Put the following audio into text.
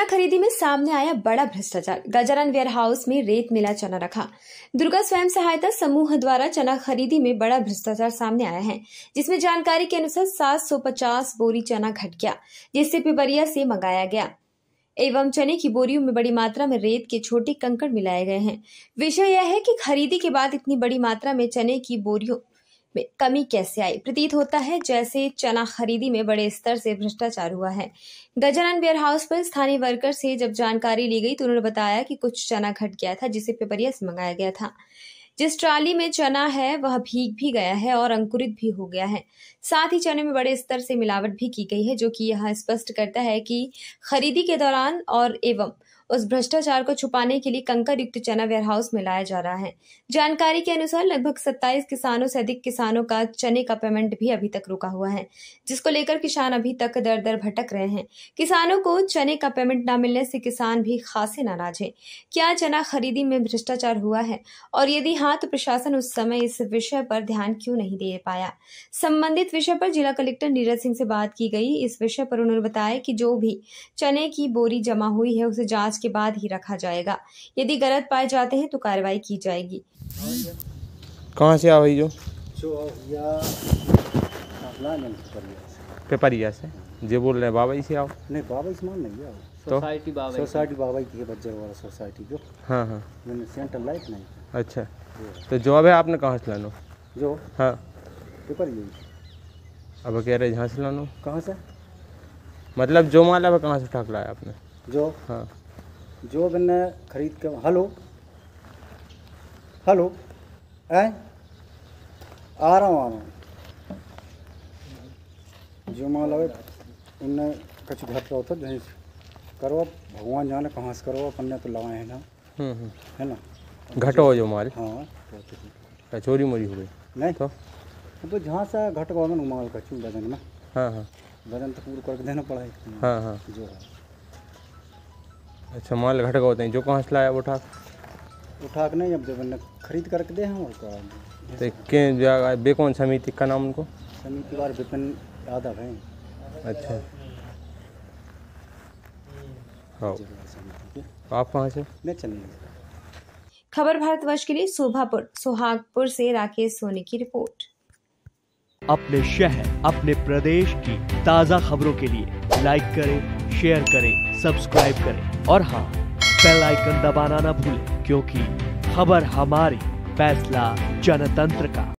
चना खरीदी में सामने आया बड़ा भ्रष्टाचार। गजानन वेयर हाउस में रेत मिला चना रखा। दुर्गा स्वयं सहायता समूह द्वारा चना खरीदी में बड़ा भ्रष्टाचार सामने आया है, जिसमें जानकारी के अनुसार 750 बोरी चना घट गया, जिससे पिपरिया से मंगाया गया। एवं चने की बोरियों में बड़ी मात्रा में रेत के छोटे कंकड़ मिलाए गए हैं। विषय यह है कि खरीदी के बाद इतनी बड़ी मात्रा में चने की बोरियों में कमी कैसे आई? प्रतीत होता है जैसे चना खरीदी में बड़े स्तर से भ्रष्टाचार हुआ है। गजानन वेयर हाउस पर स्थानीय वर्कर से जब जानकारी ली गई तो उन्होंने बताया कि कुछ चना घट गया था, जिसे पिपरिया से मंगाया गया था। जिस ट्राली में चना है, वह भीग भी गया है और अंकुरित भी हो गया है। साथ ही चने में बड़े स्तर से मिलावट भी की गई है, जो कि यह स्पष्ट करता है कि खरीदी के दौरान और एवं उस भ्रष्टाचार को छुपाने के लिए कंकर युक्त चना वेयरहाउस में लाया जा रहा है। जानकारी के अनुसार लगभग 27 किसानों से अधिक किसानों का चने का पेमेंट भी अभी तक रुका हुआ है, जिसको लेकर किसान अभी तक दर दर भटक रहे हैं। किसानों को चने का पेमेंट न मिलने से किसान भी खासे नाराज़ है। क्या चना खरीदी में भ्रष्टाचार हुआ है? और यदि हाँ तो प्रशासन उस समय इस विषय पर ध्यान क्यों नहीं दे पाया? संबंधित विषय पर जिला कलेक्टर नीरज सिंह से बात की गई। इस विषय पर उन्होंने बताया कि जो भी चने की बोरी जमा हुई है, उसे जाँच के बाद ही रखा जाएगा। यदि गलत पाए जाते हैं तो कार्रवाई की जाएगी। कहाँ से आओ जो? पेपरिया से जो बोल रहे हैं बाबा जी से आओ। नहीं बाबा इसमान नहीं है तो? सोसाइटी बाबा सोसाइटी बाबा की है बच्चे वाला सोसाइटी जो। हाँ हाँ। मैंने सेंटर लाइफ नहीं। अच्छा। तो जॉब है आपने कहाँ से लानो? जो? हाँ। पेपर यही। अब कह रहे जहाँ से लानो? कहाँ से? मतलब जो माल है कहाँ से उठा लाया आपने? जो? हाँ। जो मैंने खरीद के हेलो हेलो ऐ? आ रहा हूँ आ रहा हूँ। जो माल है उनने कुछ घट रहा था जहीं करो भगवान जाने कहाँ से करो अपन ने तो लगाए हैं ना। हम्म हम्म। है ना? घटो जो माल। हाँ। तो चोरी मोरी हो गई। नहीं। तो? तो जहाँ से घट गवा में माल का चूँ वज़न में हाँ हाँ। वज़न तो पूरा करके देना पड़ा है। हाँ हाँ। जो है। अच्छा माल घट गया होते हैं जो कहाँ से लाया वो उठा उठा के नहीं अब जब मैंने खरीद करके दे हम और का तो के जगह बेकौन समिति का नाम उनको? समिति बार विपिन यादव है। अच्छा। हाँ आप कहाँ से? नहीं चलिए खबर भारतवर्ष के लिए शोभापुर सुहागपुर से राकेश सोनी की रिपोर्ट। अपने शहर अपने प्रदेश की ताज़ा खबरों के लिए लाइक करें शेयर करें सब्सक्राइब करें। और हाँ बेल आइकन दबाना ना भूलें, क्योंकि खबर हमारी फैसला जनतंत्र का।